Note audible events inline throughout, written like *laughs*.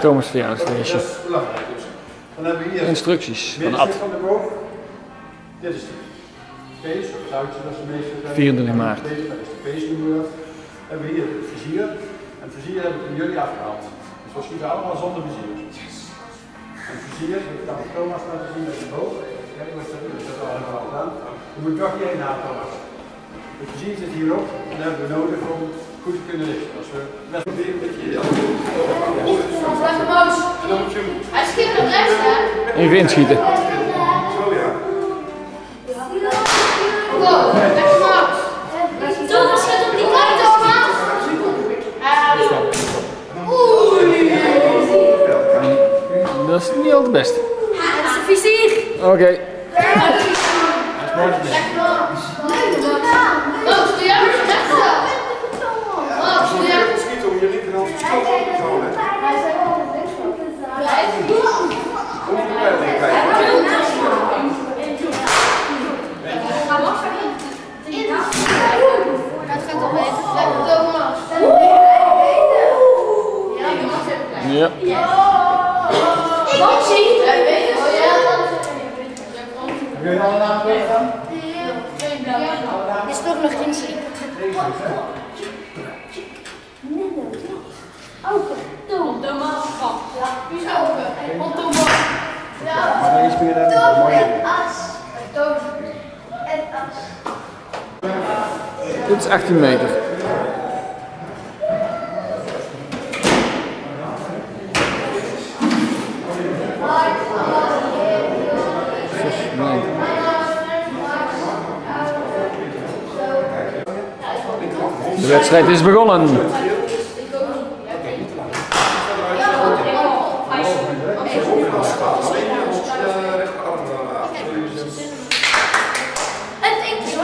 Thomas belangrijk dus. Dan hebben we hier Instructies van Ad. van de boog. Dit is de pees, of het touwtje dat is de meeste zijn. 24 maart. Dat is de pees noemen we dat. Dan hebben we hier het vizier. En het vizier heb ik van jullie afgehaald. Dus we schieten allemaal zonder vizier. En het vizier, dat kan Thomas laten zien met de boog. Kijk, wat dat is, dat is al helemaal gedaan. Je moet toch hierheen halen, Thomas. Het vizier zit hierop en dat hebben we nodig om goed kunnen richten. Als we wel een beetje boos. Hij schiet op rechts, hè? Even inschieten. Zo ja. Wow. Thomas, op die kant, Thomas. Oei. Dat is niet al het beste. Dat is de vizier. Oké doe jij eens rechts zo? Boos, doe jij eens Schiet om je je. Het. Ja, je Ja. Wat zie? Ja, weet alle namen gedaan? Is toch nog geen Thomas. Ja. Wie is open? Want Thomas. Maar dan is weer daar mooi in. Thomas. Dit is 18 meter. De wedstrijd is begonnen. Het eentje.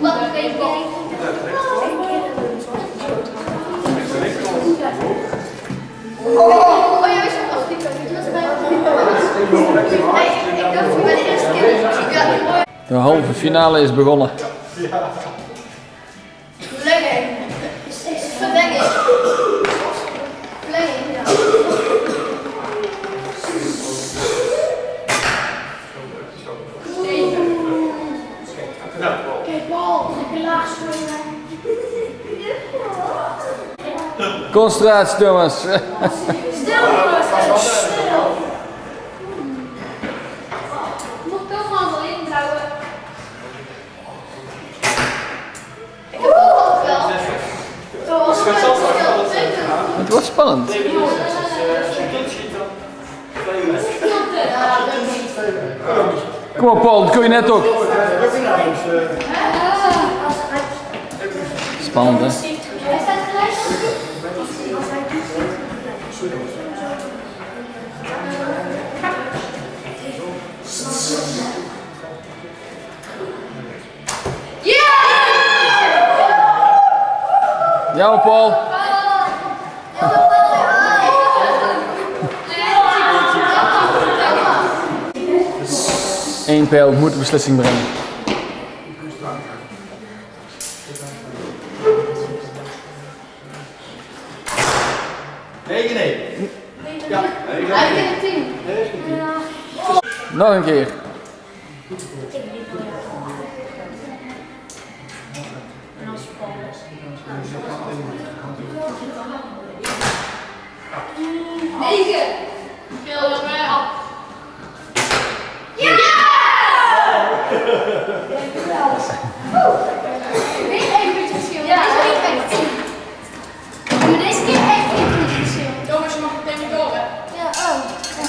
Wat een beetje. Oh, jij wist het nog niet. Het was bij Nee, ik dacht bij de halve finale is begonnen. Concentratie Thomas. Stil, jongens. Stil. Moet toch maar wel inbouwen. Ik heb ook wel. Toch was het wel Het wordt spannend. Kom op Paul, dat kun je net ook. Spannend hè. Ja hoor, Paul. Eén pijl moet de beslissing brengen. Nee, nee. Ja, Hij heeft een. Nog een keer. Negen. Veel af. Ja! Weer één puntje verschil. Ja, deze keer echt. Maar deze keer echt één puntje verschil. Jongens, je mag meteen weer door, hè? Ja, oh.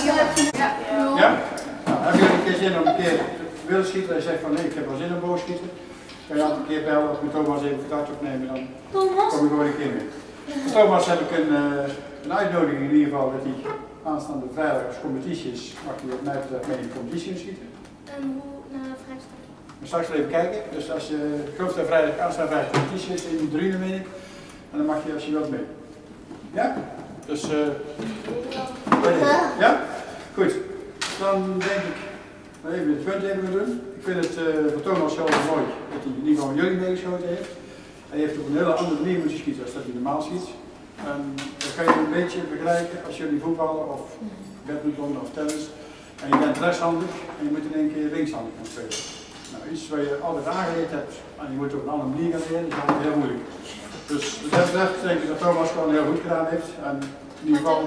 Ja. Ja? Nou, heb je een keer zin om een keer te willen schieten en je zegt van nee, ik heb wel zin om boos schieten. Kan je altijd een keer bellen of met Thomas even contact opnemen, dan Thomas? kom ik gewoon een keer mee. Thomas heb ik een, eh, een uitnodiging in ieder geval dat hij aanstaande vrijdag als competitie is, mag hij op mij betreft mee in de competitie schieten. En hoe naar vrijdag? Straks even kijken. Dus als je, geloof dat vrijdag, aanstaande vrijdag competitie is in Drieën, weet ik. En dan mag je als je wilt mee. Ja? Dus, eh ja? Goed. Dan denk ik, even het punt even doen. Ik vind het eh voor Thomas wel mooi dat hij in ieder geval jullie meegeschoten heeft. Hij heeft op een hele andere manier moeten schieten als dat hij normaal schiet. En dat kan je een beetje vergelijken als jullie voetballen of badminton of tennis. En je bent rechtshandig en je moet in één keer linkshandig gaan spelen. Nou, iets wat je altijd aangeleerd hebt en je moet op een andere manier gaan leren, is altijd heel moeilijk. Dus dat betreft denk ik dat Thomas gewoon heel goed gedaan heeft. En in ieder geval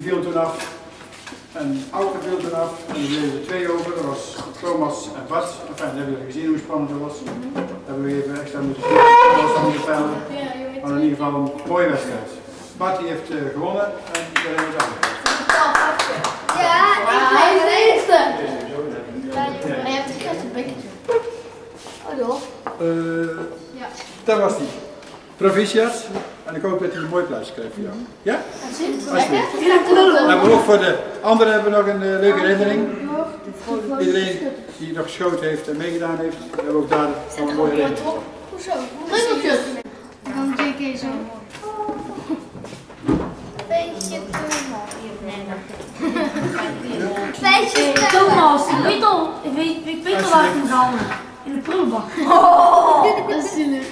viel toen af. En Auke viel toen af. En er bleven er twee over. Dat was Thomas en Bart. Enfin, dat hebben we gezien hoe spannend het was. Dat hebben we even extra moeten zien. Dat was dan vertellen. Maar in ieder geval een mooie wedstrijd. Bart die heeft uh, gewonnen en iedereen is aan. Ja, ik ben de eerste. Maar je hebt een grote bekertje. Oh, joh. Uh, Ja. dat was die. Proficiat. En ik hoop dat hij een mooi plaats krijgt voor jou. Ja? Alsjeblieft. Nou, maar ook voor de anderen hebben we nog een uh, leuke herinnering. Iedereen die nog geschoten heeft en meegedaan heeft, hebben we ook daar van een mooie herinnering. Hoezo? Ringeltjes. Dan JK zo. Beetje Beetje Thomas, ik weet al, ik weet, ik weet al waar ik moet halen. In de prullenbak. Dat is zielig.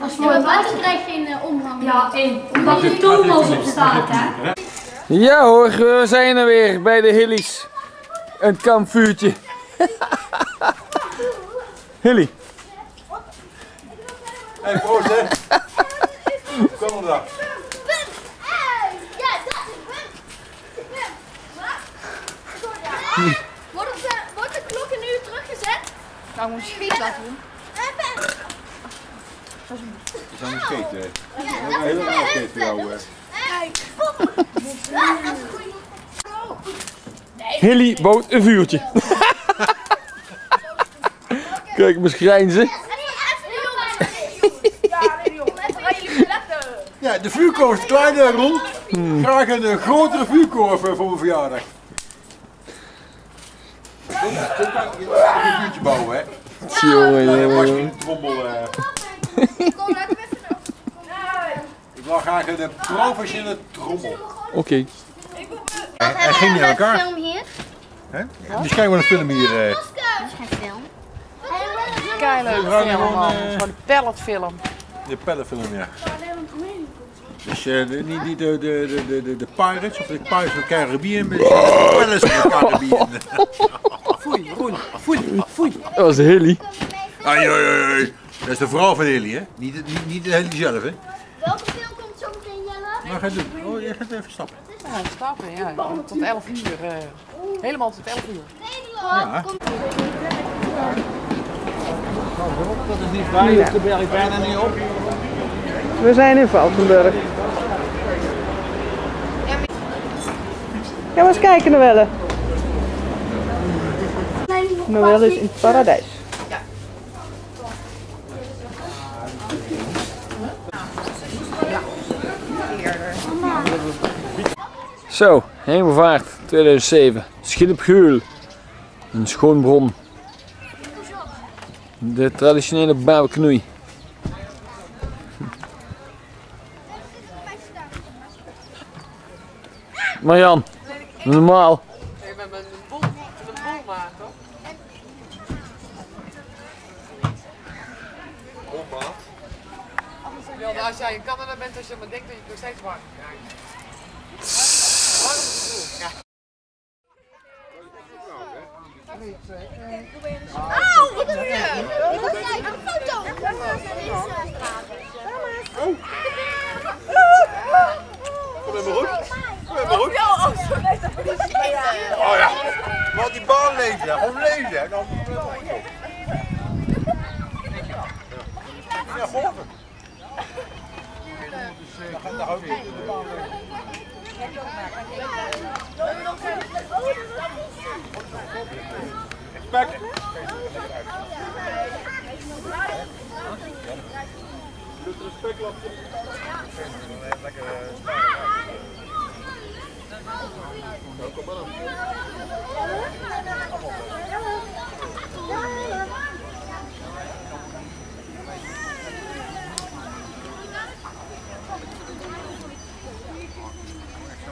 Als Ja, maar buiten krijg je geen uh, omgang. Ja, één. Omdat er Thomas op staat, hè. Ja hoor, we zijn er weer bij de Hillies. Een kampvuurtje. *laughs* Hilly. Hé, hey, proost hè. Kom op dan. Ja, dat is Wordt de, wordt de klok een uur teruggezet? Nou, moet je laten doen. We zijn rare skate voor jou, hè. Hilly bouwt een vuurtje. *laughs* Kijk, mijn grijnzen. Ja, de vuurkorf is kleiner, Ron. Graag een eh, grotere vuurkorf eh, voor mijn verjaardag. Je een vuurtje bouwen, hè. Jongen, Dan jongen, was je jongen. een trommel. eh. Ik wil graag een eh, professionele trommel. Oké. Hij ging niet aan elkaar. film hier? Hè? Dus kijk wel een film hier. eh. Dat is geen film. Keileuke gaan film, gewoon, man. eh, Zo'n pelletfilm. De pellenfilm, ja. Dus de, niet, niet de, de, de, de, de, de Pirates of de Pirates of the Caribbean, maar de of the Caribbean. *laughs* Foei, Roen. Foei, foei. Dat was de Hilly. Ai, ai, ai, ai. Dat is de vrouw van Hilly, hè? Niet, niet, niet de Hilly zelf, hè? Welke film komt zo meteen, Ga doen. Oh, je gaat even stappen. Ja, stappen, ja. Tot 11 uur. eh, helemaal tot 11 uur. Ja. Dat is niet waar, je de berg bijna niet op. We zijn in Valkenburg. Ga maar eens kijken, Noelle. Noelle is in het paradijs. Zo, Hemelvaart 2007. Schilpgeul. Een schoonbron. De traditionele babeknoei. Marjan, normaal. Ik ben met een boel, een boel maken? Ja, als jij in Canada bent, als je maar denkt dat je nog steeds warm krijgt. Is Ja. Oh, wat doe je? Kijk, een foto. Kom maar goed. Kom maar goed. Oh ja. Want die bal lezen. Gewoon lezen. En dan... Ja, golven. Dan gaat daar ook weer. Spek. Ja, maar als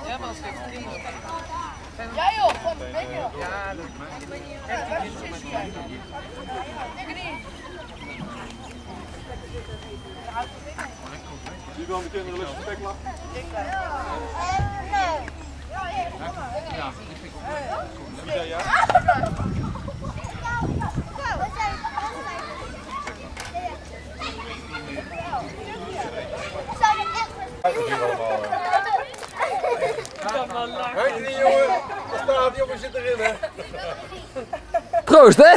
Herman. Ja joh, gewoon een beetje. Ja, dat is Die wil meteen een lustig spek lachen. Ja, ik kom. Ja, ik kom. Ja, ik. Jongen zit erin hè. Proost, hè?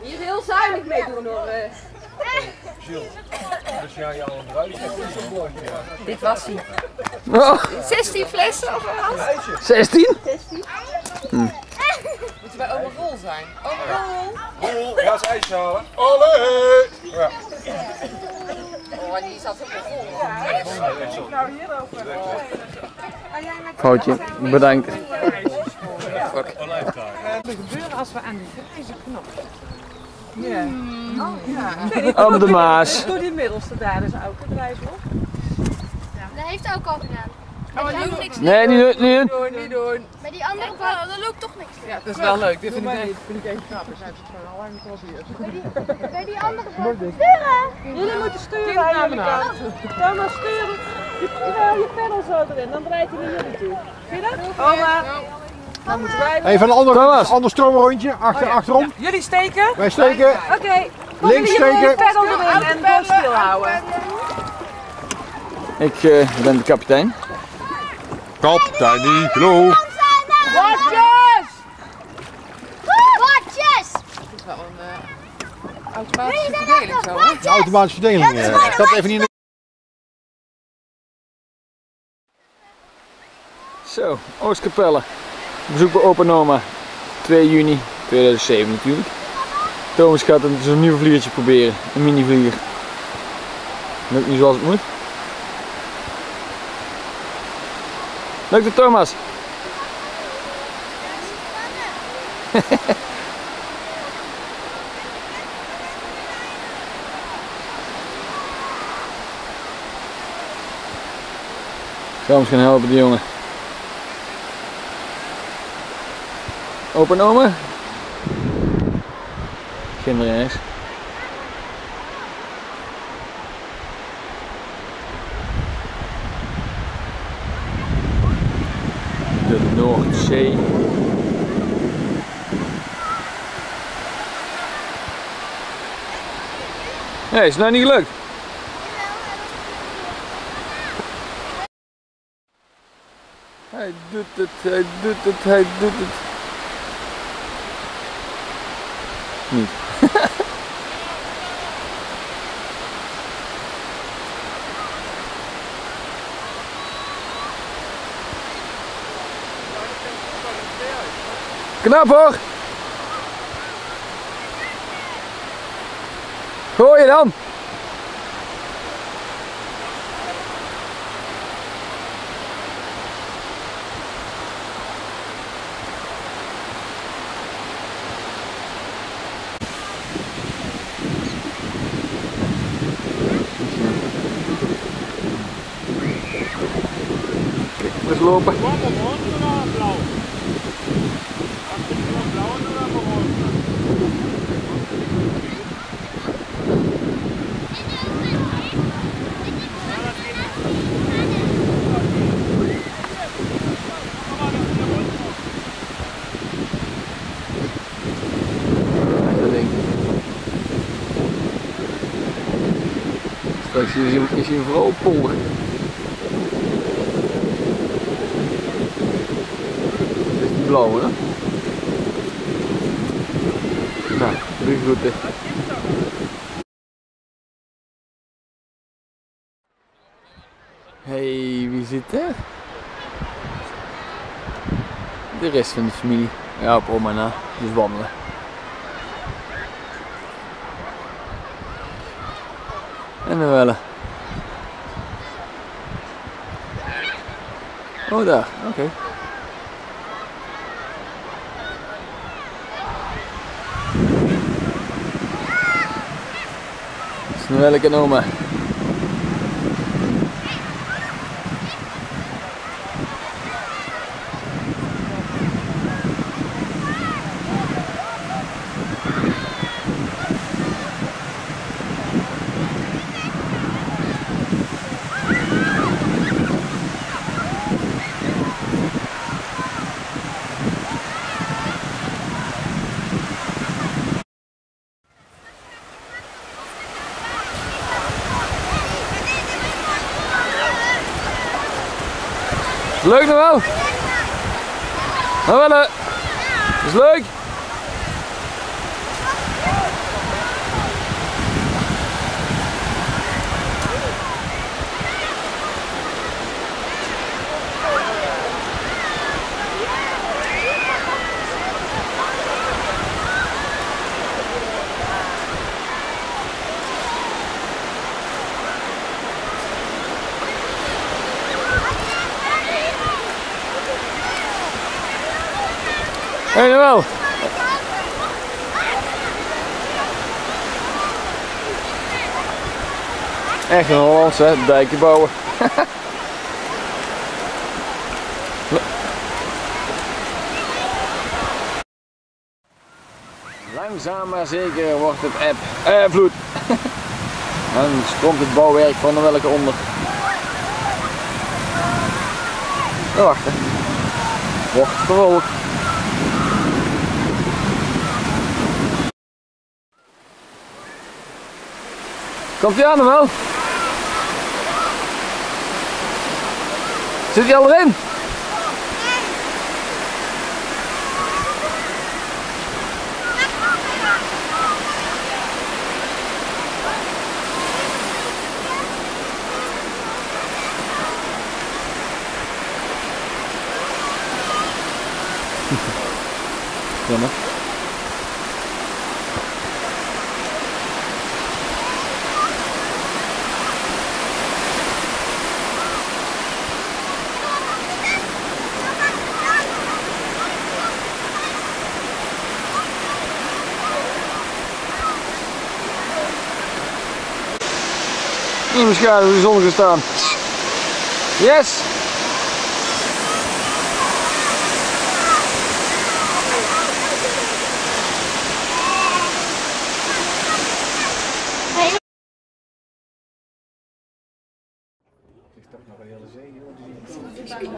Hier heel zuinig mee doen hoor. eh. Dus ja, je al een bruid. Dit was hij. Oh, 16 flessen of wat? 16? Moeten bij oma Rol zijn. Oma Rol. Ga eens ijsje halen. Olé! Ja. Oh, die zat helemaal vol. Foutje, bedankt. gebeuren als we aan die grijze knop. Op de Maas. Doe die middelste daar eens ook drijf op. Dat heeft hij ook al gedaan. Oh, Maar die niet loopt niks. Nee, niet doen, niet doen. niet doen. Bij die andere kant, dat loopt toch niks. Ja, dat is wel leuk. Dit vind ik echt. vind ik even knap. Dan zijn gewoon al lang pas hier. Bij die andere kant. Jullie moeten sturen aan jullie kant. Thomas, sturen. Je, je peddel zo erin, dan draait hij naar jullie toe. Zie je dat? Oma. Even een ander, Thomas. ander stroomrondje. Achter, achterom. Jullie steken. Wij steken. Oké. Links Je steken. peddel erin en borst stil houden. Ik eh, ben de kapitein. Kapitein hallo. Watjes! Watjes! Dat is wel een eh, automatische verdeling zo. hè? Automatische verdeling. eh, Ik zat even niet in de... Zo, Oostkapelle. Bezoek bij Opa Noma. 2 juni 2007 natuurlijk. Thomas gaat een, zo'n nieuw vliegertje proberen. Een mini vlieger. Lukt niet zoals het moet. Lukt het Thomas? Thomas gaan helpen die jongen. Open oma. Kinderen eens. De Noordzee. Nee, is nou niet gelukt? Hij doet het, hij doet het, hij doet het. Niet. Knap hoor! Gooi je dan! Is hij, is hij vooral op polder. Dit is die blauwe, hè? Nou, groeten. Hey, wie zit er? De rest van de familie. Ja, op oma na. Dus wandelen. En de wellen. Oh, daar. Oké. Snelle en oma. Leuk nog wel? Nou wel? Is leuk? Hé, wel. Echt een hè? Dijken bouwen. *laughs* Langzaam maar zeker wordt het eb, eh, vloed. Dan stroomt het bouwwerk van de welke onder. We wachten. Wordt vervolgd. Komt hij aan hem wel? Zit hij al erin? Schaduw in de zon gestaan. Yes!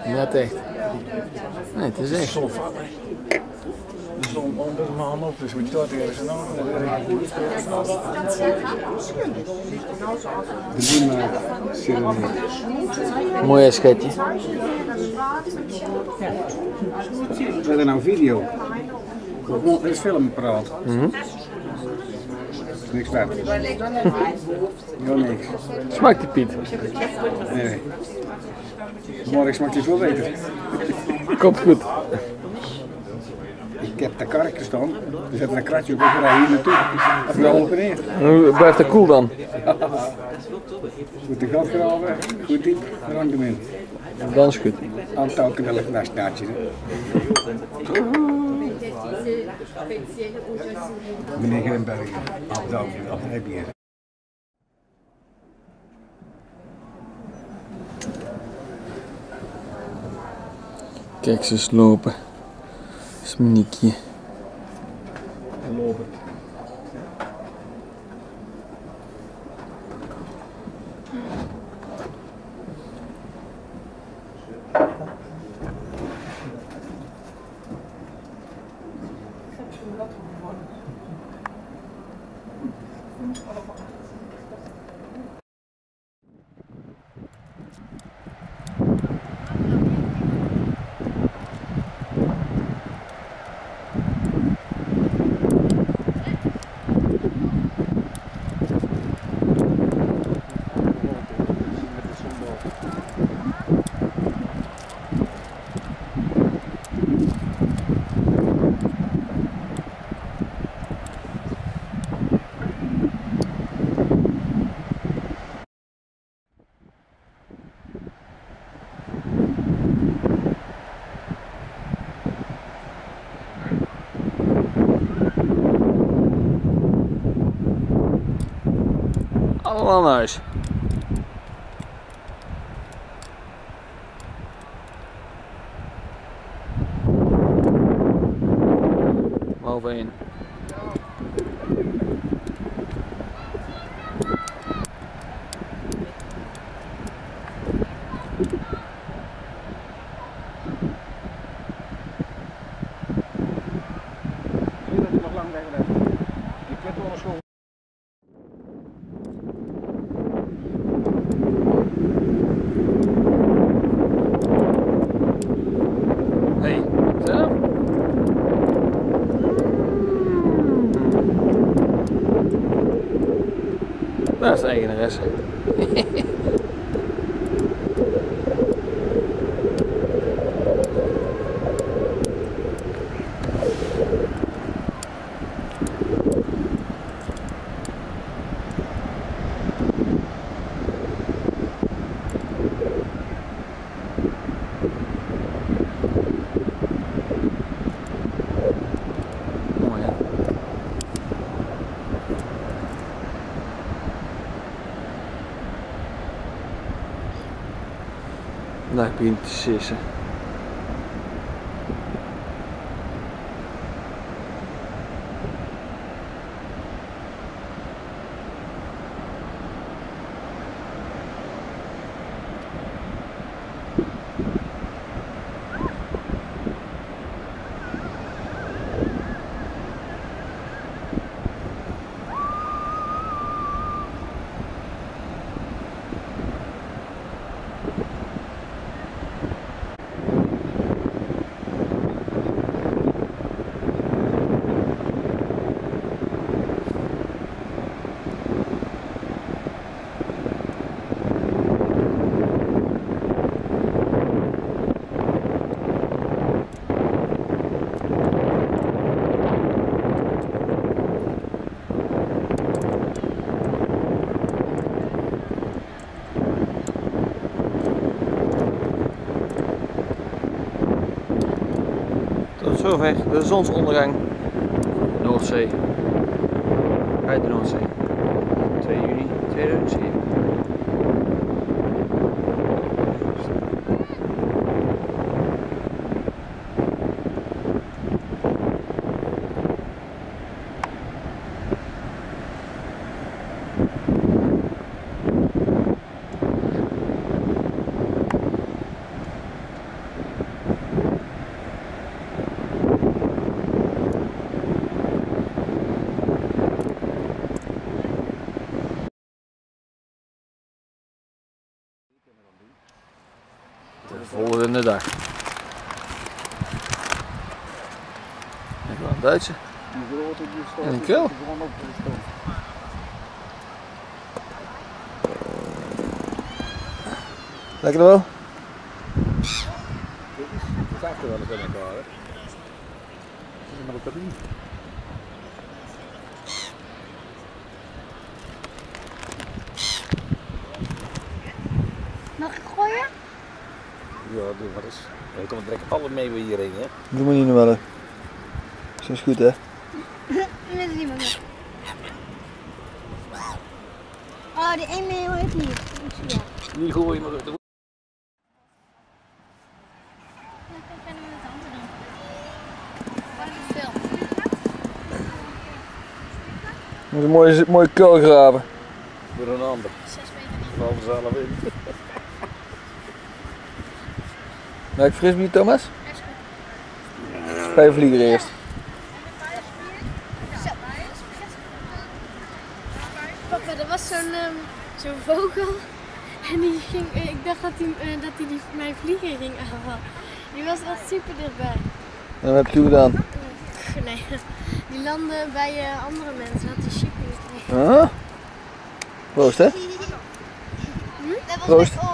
Net echt. Nee, het is echt. De zon onder mijn hand op, dus moet je dat ergens aan De Luna Mooi schetje. We hebben nou video. Gewoon, is filmpraat. Mhm. Niks waard. Heel niks. Smaakt die Piet? Nee. Morgen smaakt hij veel beter. Komt goed. Ik heb de karken staan. Er zit een kratje op en rij hier naartoe. Dat is wel op en neer. Hoe blijft dat koel dan? Goed de gat graven, goed diep, rank hem in. Dan is goed. Aan het touw knellen naast naadje. Meneer Grimbergen, heb je. Kijk ze eens Смняки. Allemaal naar huis. ね *laughs* 试一试 zover de zonsondergang. Noordzee. Uit de Noordzee. 2 juni 2007. De volgende dag. Ik wil een Duitse. En een krul. Lekker wel? Het zag er wel eens in elkaar? Dat is maar op cabine. Mag ik gooien? Ja, doe Je komt direct alle mee weer hierheen, hè? Doe maar niet nog wel. Zo is goed hè? Nu is niemand meer. Oh, die ene mail heeft niet. Niet gooien, maar goed. De? Moet een mooie, mooie kuil graven. Voor een ander. Zes meter. Val zelf in. *laughs* Welk frisbee Thomas? Je vlieger eerst. Zo. Papa, er was zo'n ehm, zo'n vogel. En die ging, eh, ik dacht dat hij, eh, dat hij die mijn vlieger ging aanvallen. Die was echt super dichtbij. En wat heb je toen gedaan? Nee, *laughs* die landde bij eh, andere mensen. Dat is super. Huh? Proost hè? Hm? Proost. Oh,